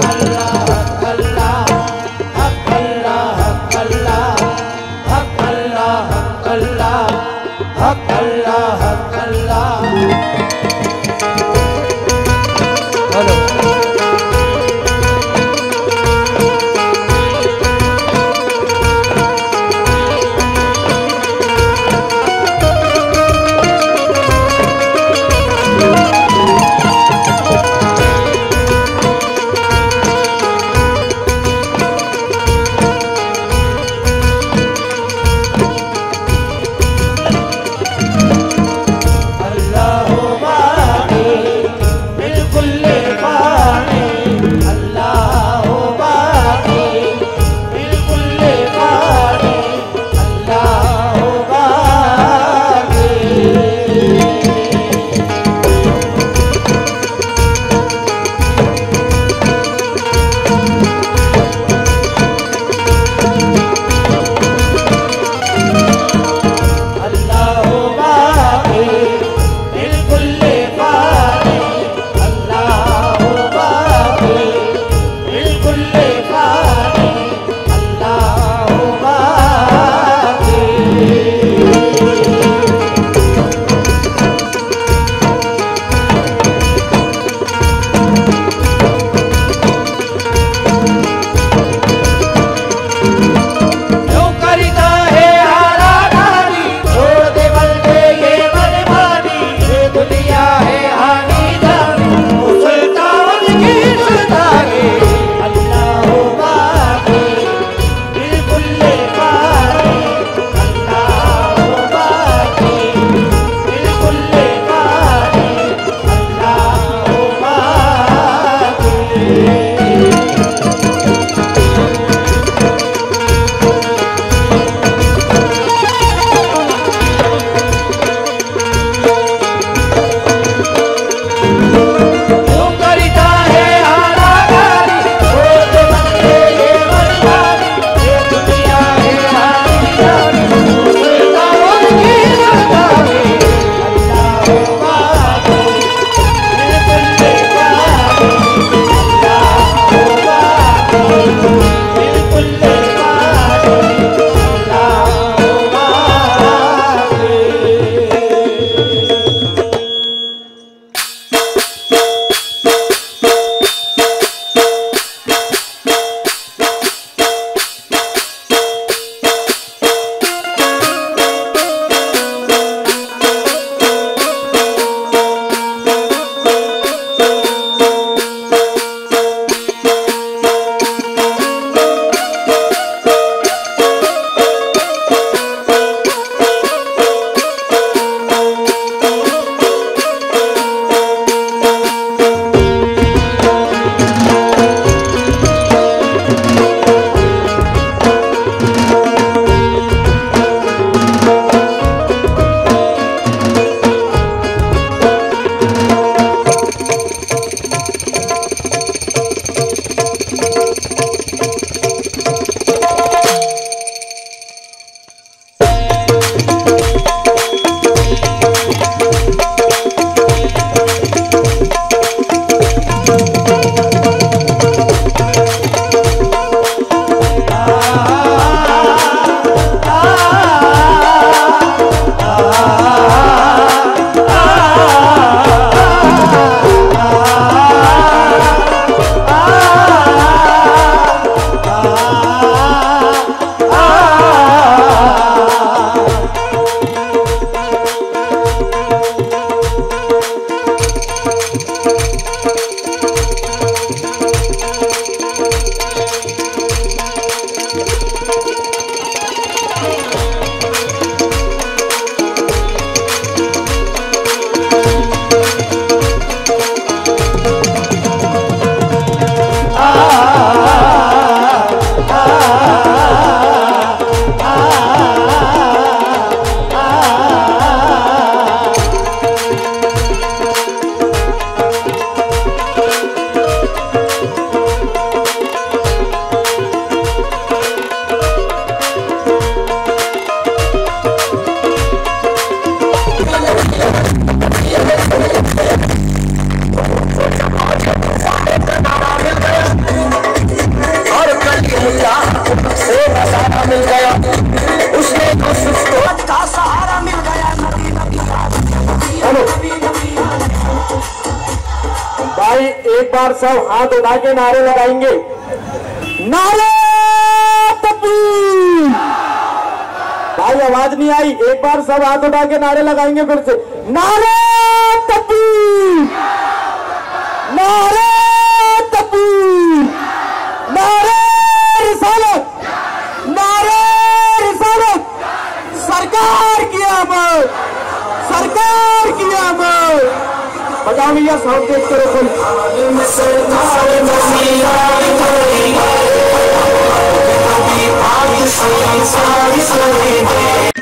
Thank you. सब हाथ उठा के नारे लगाएँगे। नारे भाई, आवाज़ नहीं आई। एक बार सब हाथ उठा के नारे लगाएँगे फिर से। नारे तकबीर! नारे तकबीर! नारे रिसालत! नारे रिसालत! सरकार की आमद! सरकार की आमद! बजाओ भैया साउंड तेज करो Sorry, sorry, sorry, baby.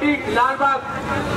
बेटी लालबाग।